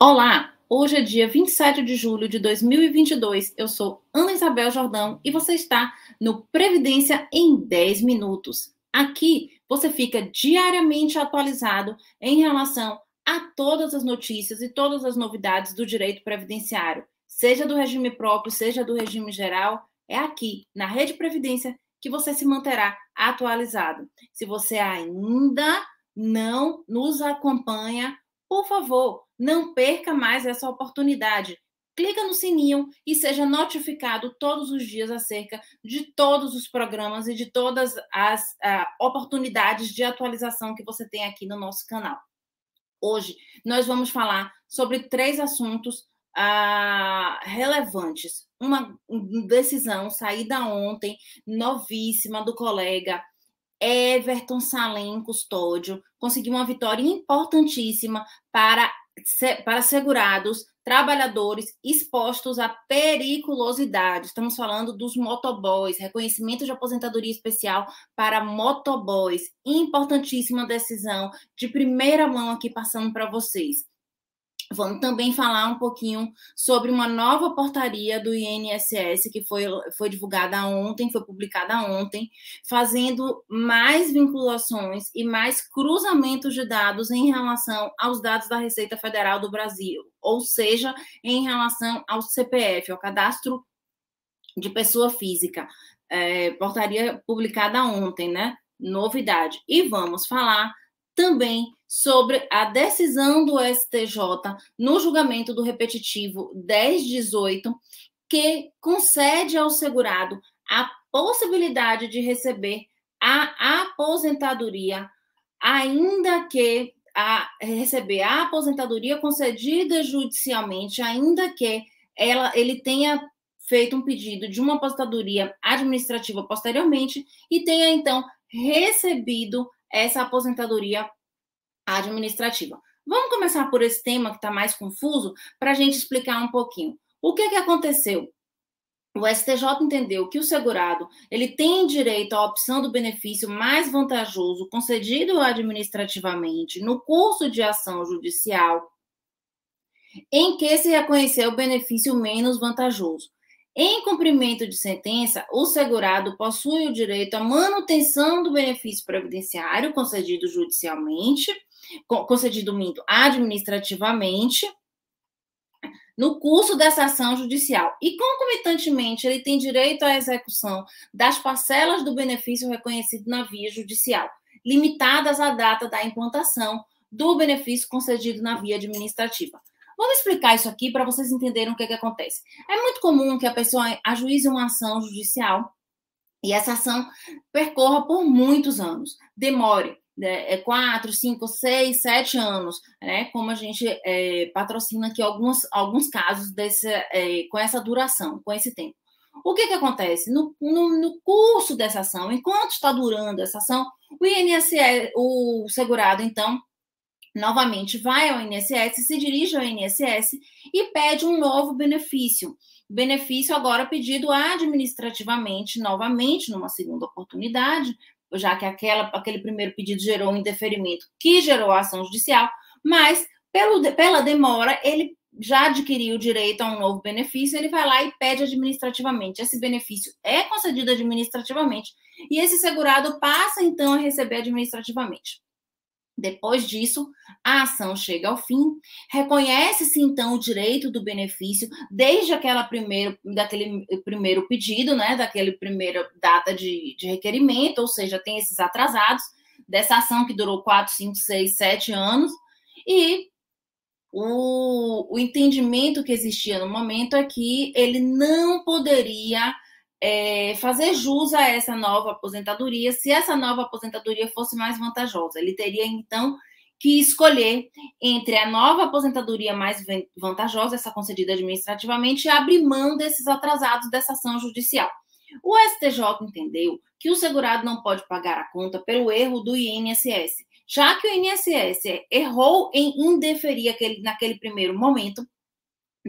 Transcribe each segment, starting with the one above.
Olá, hoje é dia 27 de julho de 2022. Eu sou Ana Isabel Jordão e você está no Previdência em 10 minutos. Aqui você fica diariamente atualizado em relação a todas as notícias e todas as novidades do direito previdenciário, seja do regime próprio, seja do regime geral. É aqui, na Rede Previdência, que você se manterá atualizado. Se você ainda não nos acompanha, por favor, não perca mais essa oportunidade. Clica no sininho e seja notificado todos os dias acerca de todos os programas e de todas as uh, oportunidades de atualização que você tem aqui no nosso canal. Hoje nós vamos falar sobre três assuntos uh, relevantes. Uma decisão saída ontem, novíssima, do colega Everton Salem Custódio, conseguiu uma vitória importantíssima para para segurados, trabalhadores expostos à periculosidade. Estamos falando dos motoboys, reconhecimento de aposentadoria especial para motoboys. Importantíssima decisão de primeira mão aqui passando para vocês. Vamos também falar um pouquinho sobre uma nova portaria do INSS que foi, foi divulgada ontem, foi publicada ontem, fazendo mais vinculações e mais cruzamentos de dados em relação aos dados da Receita Federal do Brasil, ou seja, em relação ao CPF, ao cadastro de pessoa física. É, portaria publicada ontem, né? Novidade. E vamos falar também sobre a decisão do STJ no julgamento do repetitivo 1018, que concede ao segurado a possibilidade de receber a aposentadoria, ainda que a receber a aposentadoria concedida judicialmente, ainda que ela, ele tenha feito um pedido de uma aposentadoria administrativa posteriormente e tenha então recebido essa aposentadoria administrativa. Vamos começar por esse tema que está mais confuso para a gente explicar um pouquinho. O que, que aconteceu? O STJ entendeu que o segurado ele tem direito à opção do benefício mais vantajoso concedido administrativamente no curso de ação judicial em que se reconheceu o benefício menos vantajoso. Em cumprimento de sentença, o segurado possui o direito à manutenção do benefício previdenciário concedido judicialmente, concedido minto, administrativamente, no curso dessa ação judicial. E, concomitantemente, ele tem direito à execução das parcelas do benefício reconhecido na via judicial, limitadas à data da implantação do benefício concedido na via administrativa. Vamos explicar isso aqui para vocês entenderem o que, que acontece. É muito comum que a pessoa ajuize uma ação judicial e essa ação percorra por muitos anos, demore né, é quatro, cinco, seis, sete anos, né? Como a gente é, patrocina aqui alguns, alguns casos desse, é, com essa duração, com esse tempo. O que, que acontece? No, no, no curso dessa ação, enquanto está durando essa ação, o INSS, o segurado, então, novamente vai ao INSS, se dirige ao INSS e pede um novo benefício. Benefício agora pedido administrativamente, novamente, numa segunda oportunidade, já que aquela, aquele primeiro pedido gerou um indeferimento que gerou a ação judicial, mas pelo, pela demora, ele já adquiriu o direito a um novo benefício, ele vai lá e pede administrativamente. Esse benefício é concedido administrativamente e esse segurado passa então a receber administrativamente. Depois disso, a ação chega ao fim, reconhece-se então o direito do benefício desde aquela primeiro, daquele primeiro pedido, né, daquele primeira data de, de requerimento, ou seja, tem esses atrasados dessa ação que durou 4, 5, 6, 7 anos, e o, o entendimento que existia no momento é que ele não poderia é, fazer jus a essa nova aposentadoria se essa nova aposentadoria fosse mais vantajosa. Ele teria, então, que escolher entre a nova aposentadoria mais vantajosa, essa concedida administrativamente, e abrir mão desses atrasados dessa ação judicial. O STJ entendeu que o segurado não pode pagar a conta pelo erro do INSS, já que o INSS errou em indeferir aquele, naquele primeiro momento,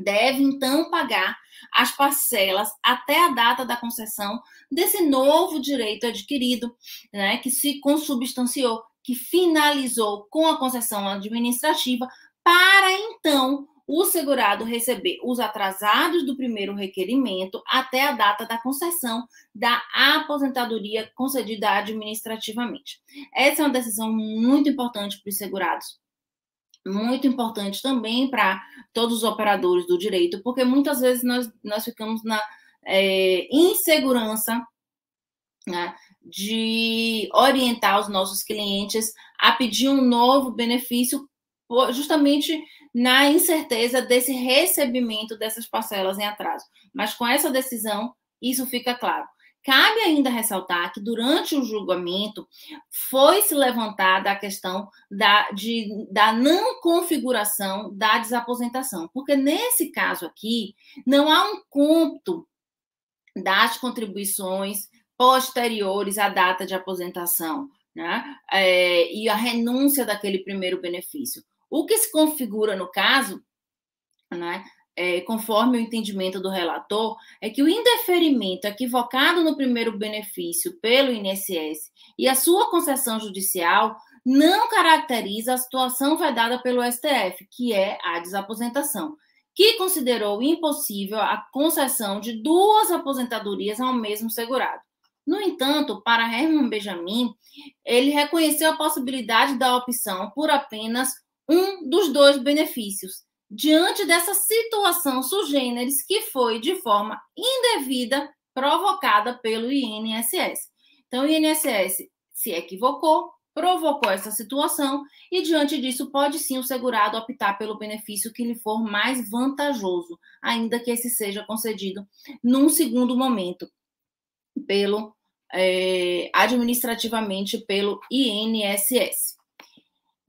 deve então pagar as parcelas até a data da concessão desse novo direito adquirido, né, que se consubstanciou, que finalizou com a concessão administrativa, para então o segurado receber os atrasados do primeiro requerimento até a data da concessão da aposentadoria concedida administrativamente. Essa é uma decisão muito importante para os segurados. Muito importante também para todos os operadores do direito, porque muitas vezes nós, nós ficamos na é, insegurança né, de orientar os nossos clientes a pedir um novo benefício justamente na incerteza desse recebimento dessas parcelas em atraso. Mas com essa decisão, isso fica claro. Cabe ainda ressaltar que durante o julgamento foi se levantada a questão da, de, da não configuração da desaposentação, porque nesse caso aqui não há um cômputo das contribuições posteriores à data de aposentação, né? É, e a renúncia daquele primeiro benefício. O que se configura no caso, né, é, conforme o entendimento do relator, é que o indeferimento equivocado no primeiro benefício pelo INSS e a sua concessão judicial não caracteriza a situação vedada pelo STF, que é a desaposentação, que considerou impossível a concessão de duas aposentadorias ao mesmo segurado. No entanto, para Herman Benjamin, ele reconheceu a possibilidade da opção por apenas um dos dois benefícios, diante dessa situação sugêneres que foi de forma indevida provocada pelo INSS. Então, o INSS se equivocou, provocou essa situação e, diante disso, pode sim o segurado optar pelo benefício que lhe for mais vantajoso, ainda que esse seja concedido num segundo momento, pelo é, administrativamente pelo INSS.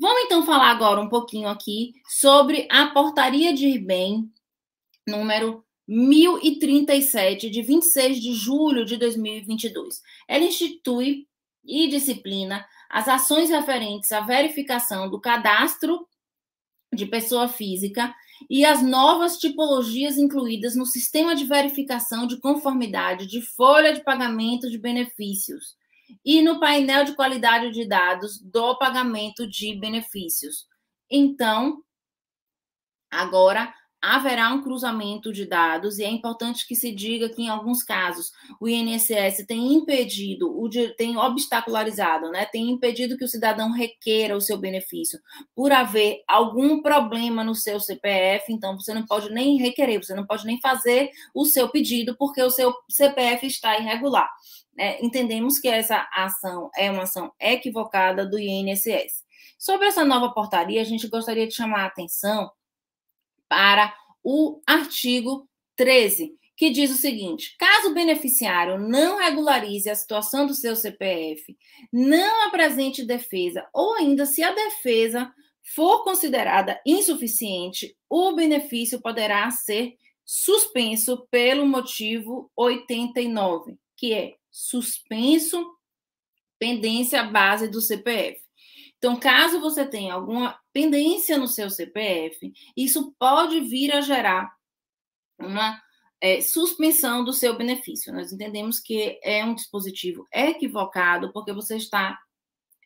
Vamos então falar agora um pouquinho aqui sobre a portaria de IRBEM número 1037 de 26 de julho de 2022. Ela institui e disciplina as ações referentes à verificação do cadastro de pessoa física e as novas tipologias incluídas no sistema de verificação de conformidade de folha de pagamento de benefícios e no painel de qualidade de dados do pagamento de benefícios. Então, agora haverá um cruzamento de dados e é importante que se diga que em alguns casos o INSS tem impedido, tem obstacularizado, né, tem impedido que o cidadão requeira o seu benefício por haver algum problema no seu CPF, então você não pode nem requerer, você não pode nem fazer o seu pedido porque o seu CPF está irregular é, entendemos que essa ação é uma ação equivocada do INSS. Sobre essa nova portaria, a gente gostaria de chamar a atenção para o artigo 13, que diz o seguinte: caso o beneficiário não regularize a situação do seu CPF, não apresente defesa, ou ainda se a defesa for considerada insuficiente, o benefício poderá ser suspenso pelo motivo 89, que é suspenso pendência base do CPF. Então, caso você tenha alguma pendência no seu CPF, isso pode vir a gerar uma é, suspensão do seu benefício. Nós entendemos que é um dispositivo equivocado, porque você está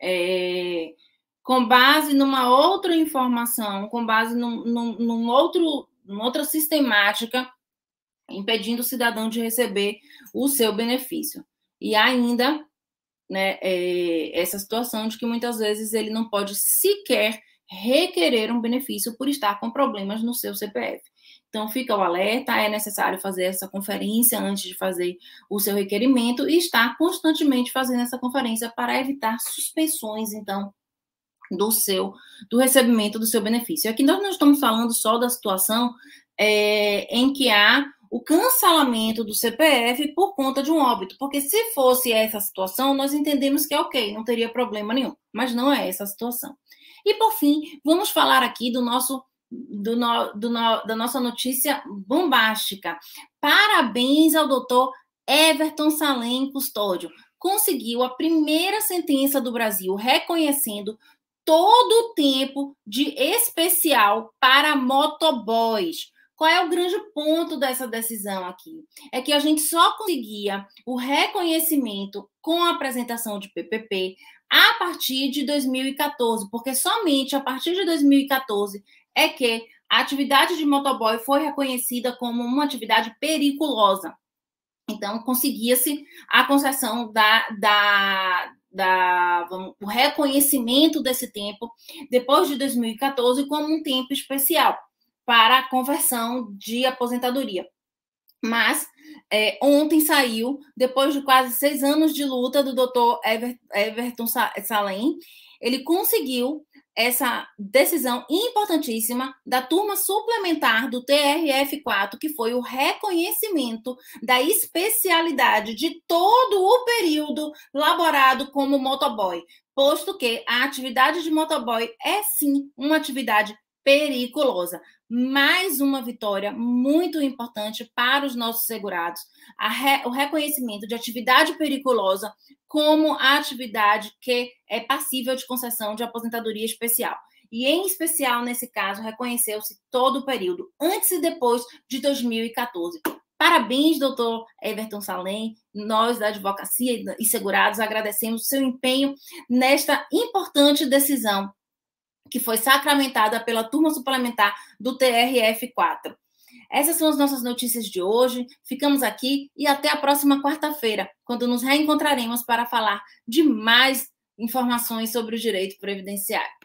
é, com base numa outra informação, com base num, num, num outro, numa outra sistemática, impedindo o cidadão de receber o seu benefício. E ainda, né, é, essa situação de que muitas vezes ele não pode sequer requerer um benefício por estar com problemas no seu CPF. Então, fica o alerta, é necessário fazer essa conferência antes de fazer o seu requerimento e estar constantemente fazendo essa conferência para evitar suspensões, então, do seu do recebimento do seu benefício. Aqui nós não estamos falando só da situação é, em que há o cancelamento do CPF por conta de um óbito, porque se fosse essa situação, nós entendemos que é ok, não teria problema nenhum, mas não é essa a situação. E por fim, vamos falar aqui do nosso do no, do no, da nossa notícia bombástica. Parabéns ao doutor Everton Salem Custódio. Conseguiu a primeira sentença do Brasil reconhecendo todo o tempo de especial para motoboys. Qual é o grande ponto dessa decisão aqui? É que a gente só conseguia o reconhecimento com a apresentação de PPP a partir de 2014, porque somente a partir de 2014 é que a atividade de motoboy foi reconhecida como uma atividade periculosa. Então, conseguia-se a concessão da, da, da, vamos, o reconhecimento desse tempo depois de 2014 como um tempo especial para a conversão de aposentadoria. Mas é, ontem saiu, depois de quase seis anos de luta do doutor Ever, Everton Salem, ele conseguiu essa decisão importantíssima da turma suplementar do TRF4, que foi o reconhecimento da especialidade de todo o período laborado como motoboy, posto que a atividade de motoboy é sim uma atividade periculosa. Mais uma vitória muito importante para os nossos segurados. Re, o reconhecimento de atividade periculosa como a atividade que é passível de concessão de aposentadoria especial. E, em especial, nesse caso, reconheceu-se todo o período, antes e depois de 2014. Parabéns, doutor Everton Salem. Nós, da Advocacia e Segurados, agradecemos o seu empenho nesta importante decisão que foi sacramentada pela turma suplementar do TRF4. Essas são as nossas notícias de hoje. Ficamos aqui e até a próxima quarta-feira, quando nos reencontraremos para falar de mais informações sobre o direito previdenciário.